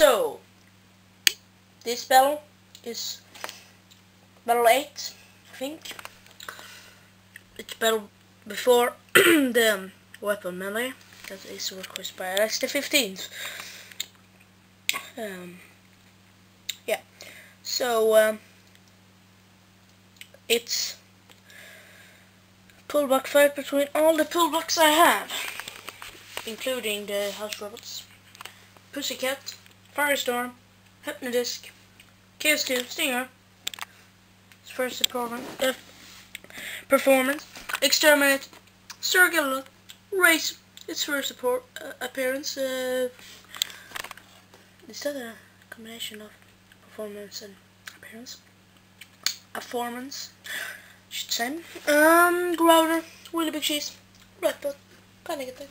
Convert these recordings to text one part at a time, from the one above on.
So, this battle is battle 8, I think. It's battle before the weapon melee. That is requested by Alex the 15th. Um, yeah, so um, it's pullback fight between all the pullbacks I have, including the house robots, Pussycat, Firestorm, Hypnodisc, Chaos 2, Stinger, first performance, uh, performance, Exterminate, Circular, Race, its first support, uh, appearance, uh, is that a combination of performance and appearance? Performance, should say. Um, Growler, really big cheese, red butt, kinda get that.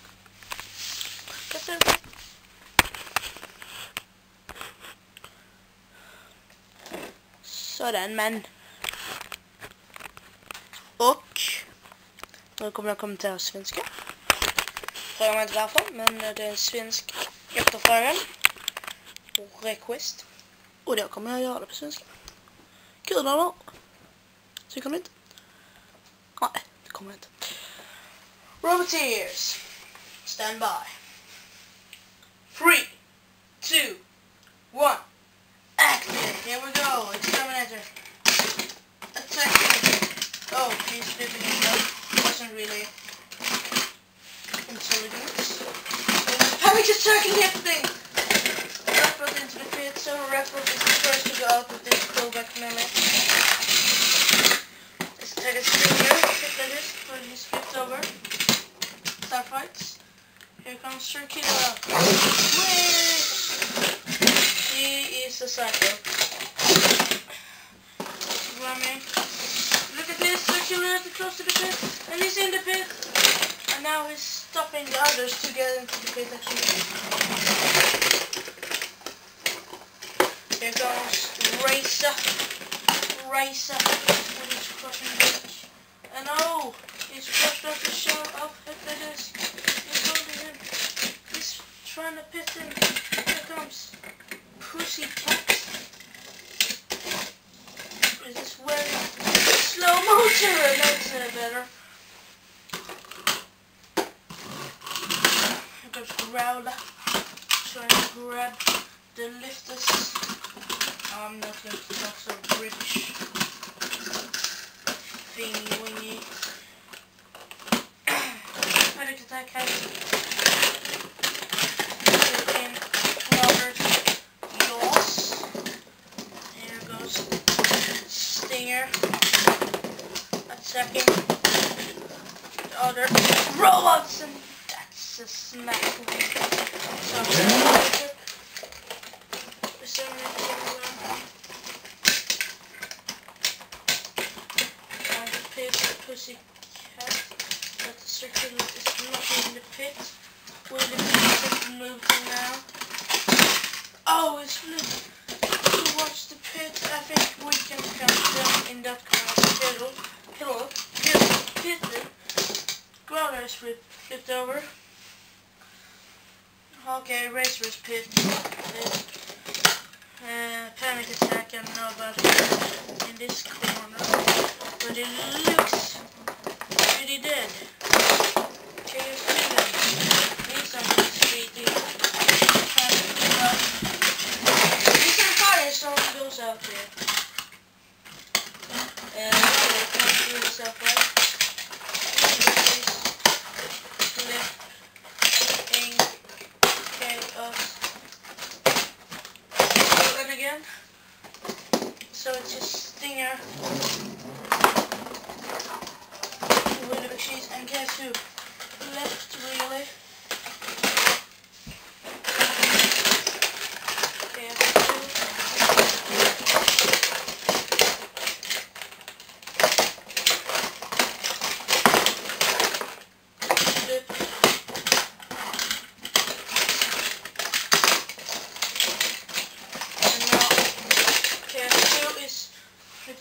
Också den, men. Och nu kommer jag kommentera svenska. Fråga mig inte varför, men det är en svensk efterfrågan. Och request. Och då kommer jag göra det på svenska. Kul eller? Tycker ni inte? Nej, det kommer jag inte. Roboteers. Stand by. Three, two, one. Active. Here we go. It's He's flipping himself. Wasn't really intelligent. Panic attacking everything. Rapid into the pit. So Rapid is the first to go out with this pullback melee. Let's take a stinger. Hit like this when he skips over. Starfights. Here comes Circular. Whee! He is a psycho. Rami. At this, Circular is close to the pit. And he's in the pit. And now he's stopping the others to get into the pit actually. Here goes Razer. Razer with his crushing bitch. And oh, he's crushed off the shell of Hypnodisc. He's holding him. He's trying to pit him. Here comes Pussy Cat. Is this very slow motion? That's uh, better. Here goes Growler. Trying to grab the lifters. I'm not going to talk so British. Thingy wingy. Panic attack has Robert Yaws. Here goes Stinger. The other robots and that's a smack. So, the not in the pit. The move now? Oh, it's. To watch the pit, I think we can count them in that kind of piddle, piddle, piddle, piddle. Is flipped, flipped over. Okay, Razer's pit. Is, uh, panic attack, I don't know about it in this corner. But it looks pretty dead. Can you see them? Need something sweetie. This is Firestorm goes out there. And okay, can't do yourself right. Flipping chaos. And again. So it's just Stinger. Big cheese and guess who? Left really.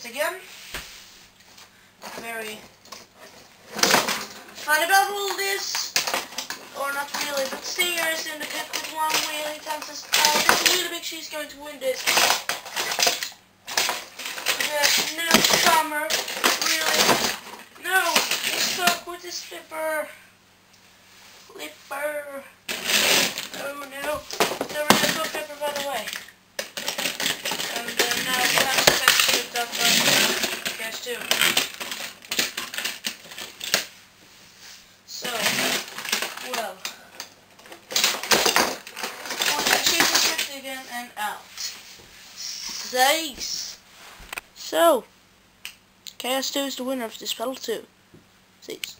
again. Very fun about all this. Or not really, but Stinger's in the pit with one way times this power. a little bit. she's going to win this. The newcomer, really. No, he's stuck with the slipper. Flipper. And out. Thanks. So, Chaos 2 is the winner of this battle too. Thanks.